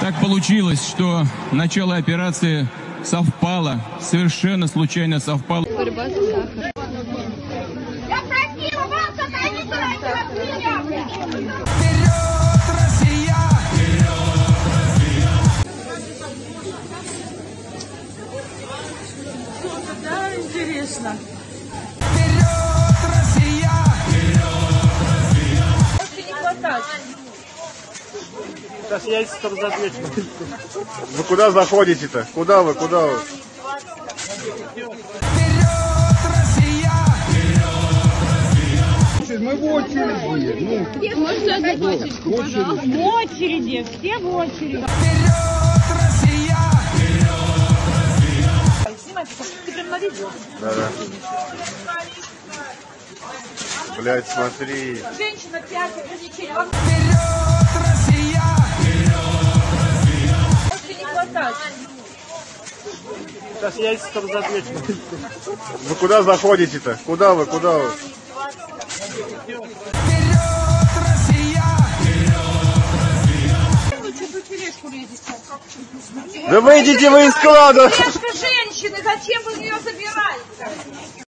Так получилось, что начало операции совпало, совершенно случайно совпало. Борьба за сахар. Я просила вас сохранить от меня, блядь! Да, интересно. Сейчас я из разобьете. Вы куда заходите-то? Куда вы, куда вы? Мы в очереди. Ну, Можно одну пачечку, пожалуйста? В очереди, все в очереди. Снимай, ты прям на видео. да-да. Блять, смотри. Женщина, 5 Сейчас я из разобьете. Вы куда заходите-то? Куда вы, куда вы? Да выйдите вы из склада! Тележка женщины, зачем вы ее забираете?